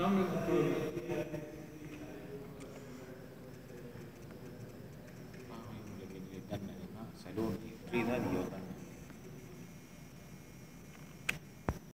Dame el problema.